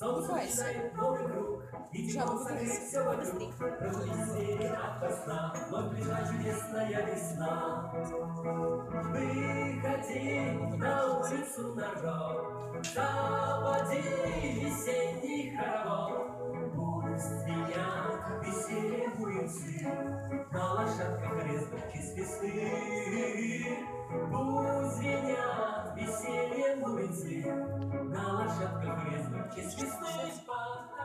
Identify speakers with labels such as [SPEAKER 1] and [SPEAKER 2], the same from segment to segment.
[SPEAKER 1] Улыбайся.
[SPEAKER 2] начинает новый круг, и
[SPEAKER 1] Жаба,
[SPEAKER 2] тепло согреет все вокруг. Пробудись серии от сна, вновь пришла чудесная весна. Выходи на улицу народ, заводи весенний хоровод. Пусть звенят веселье улицы, на лошадках резвых из весны. Пусть звенят веселье улицы, на лошадках резвых из весны. Повторяй.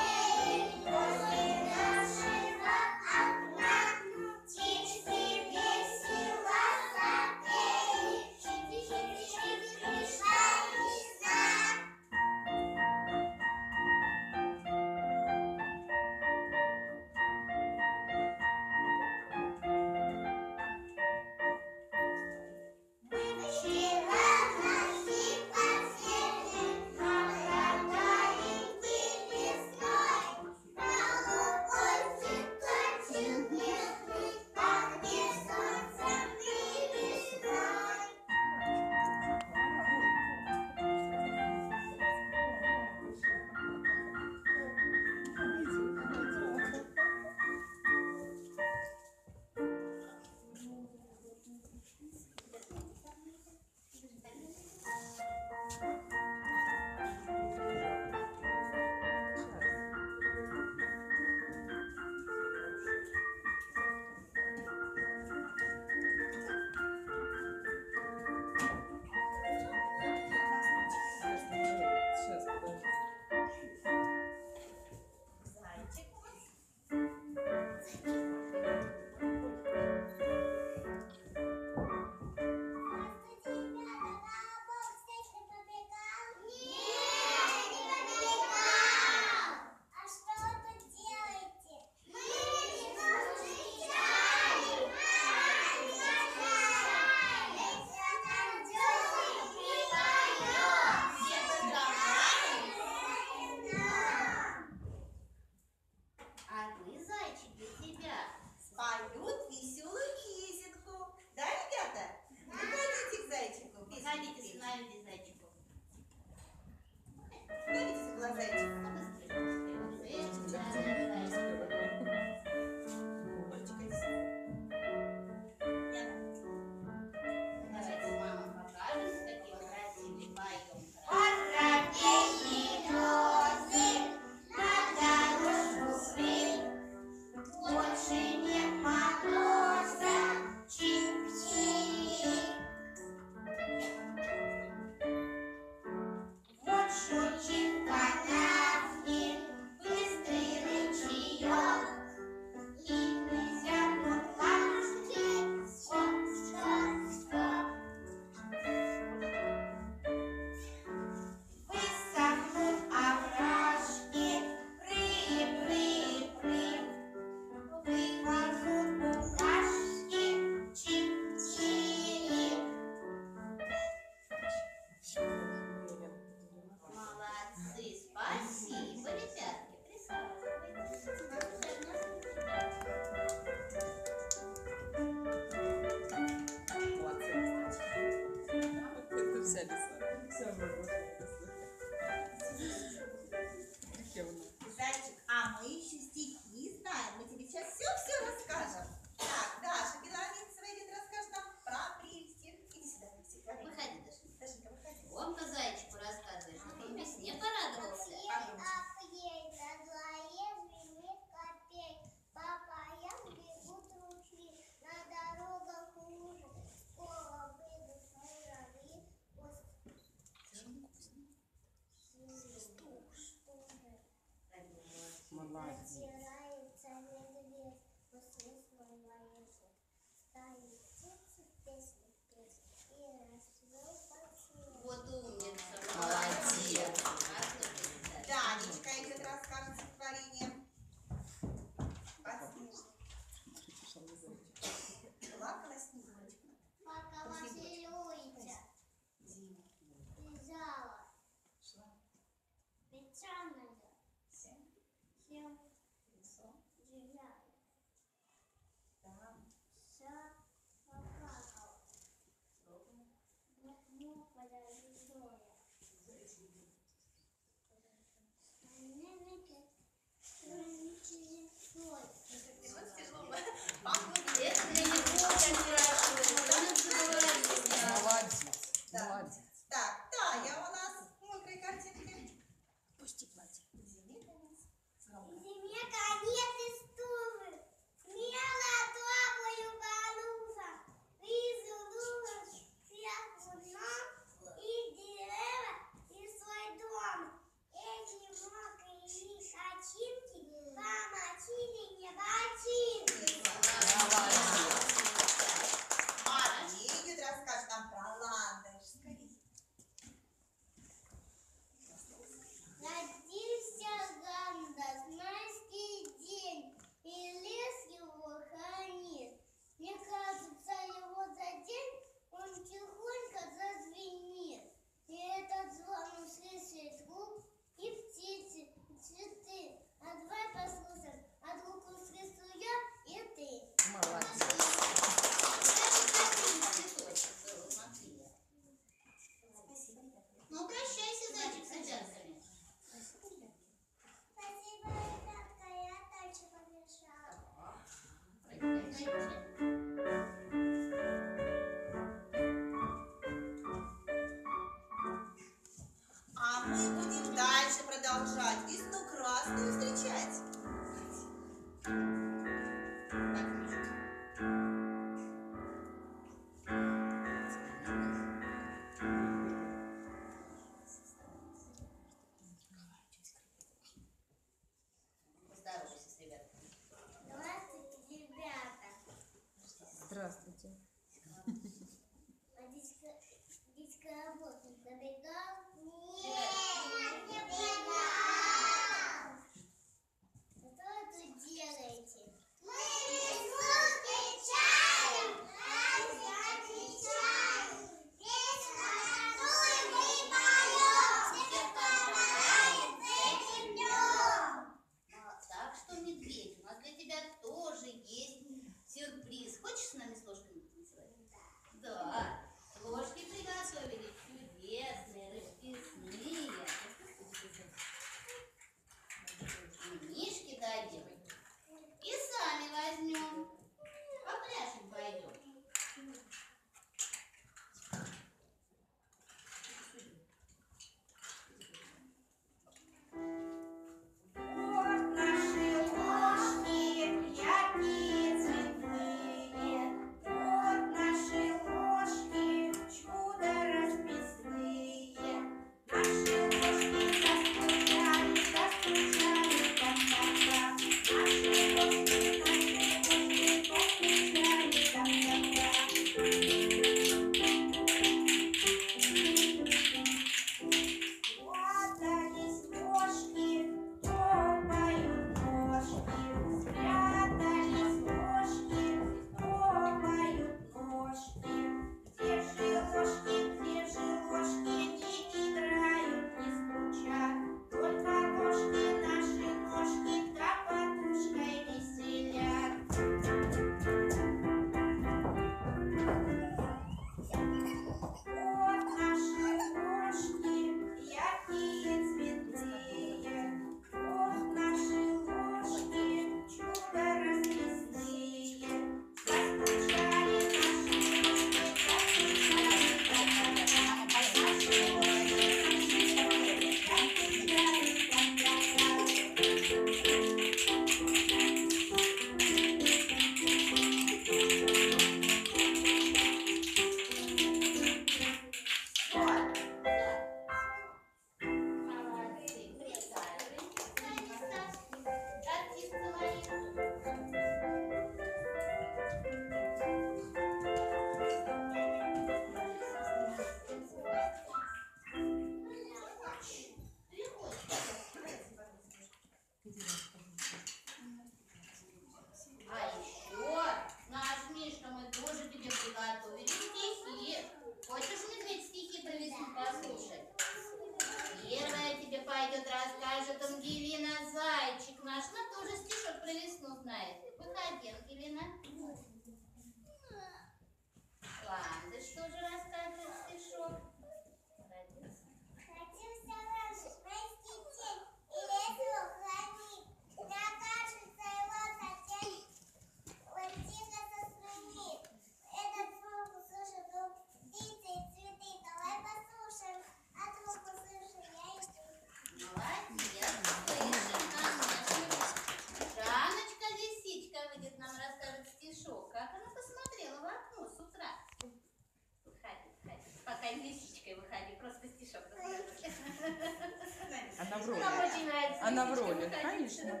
[SPEAKER 3] она в роли, конечно.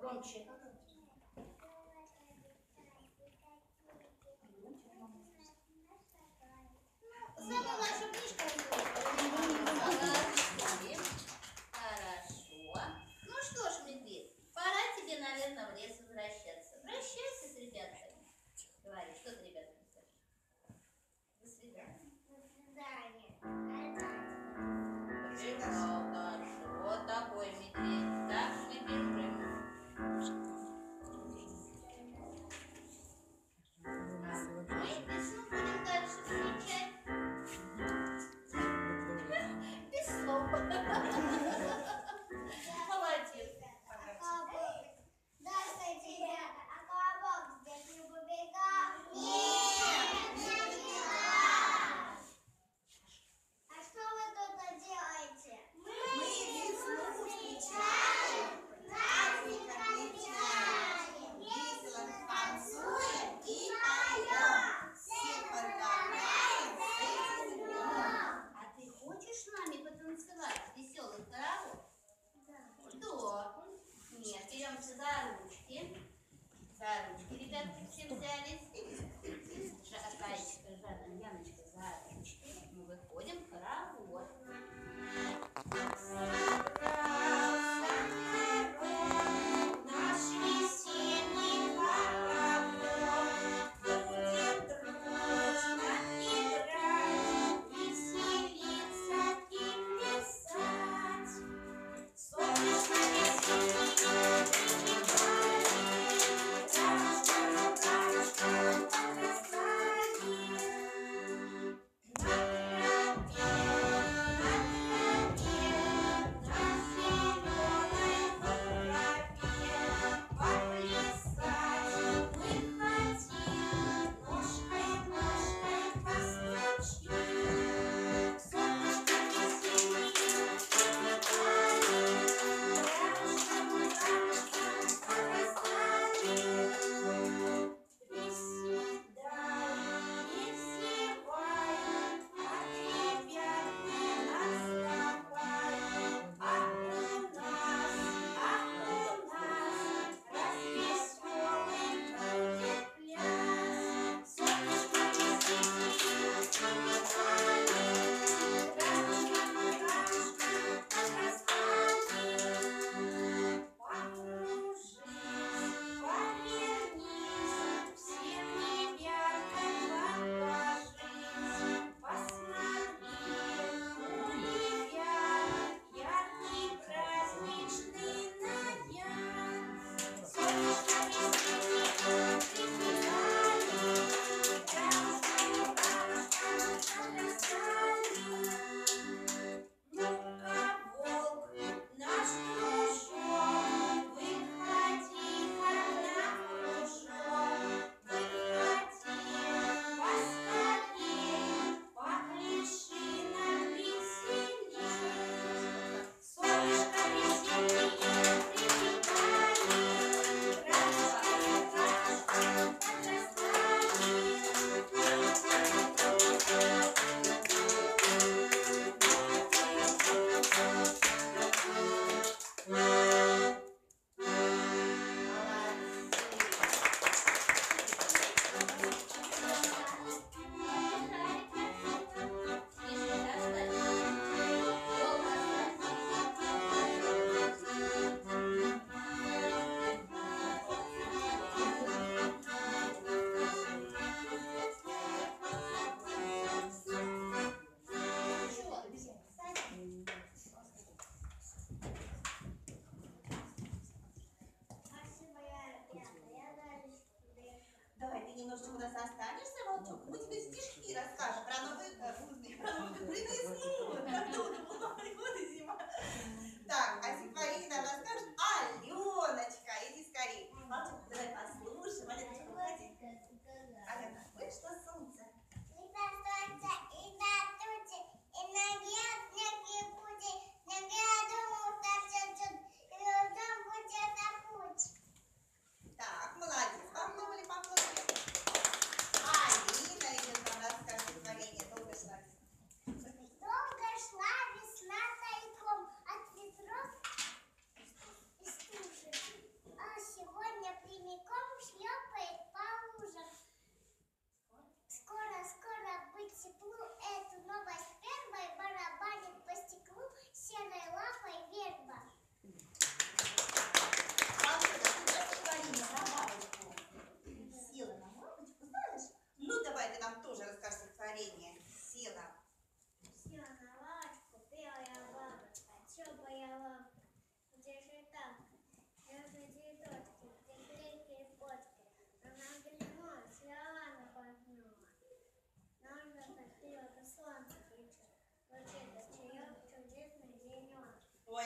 [SPEAKER 4] Громче.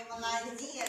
[SPEAKER 4] foi
[SPEAKER 5] uma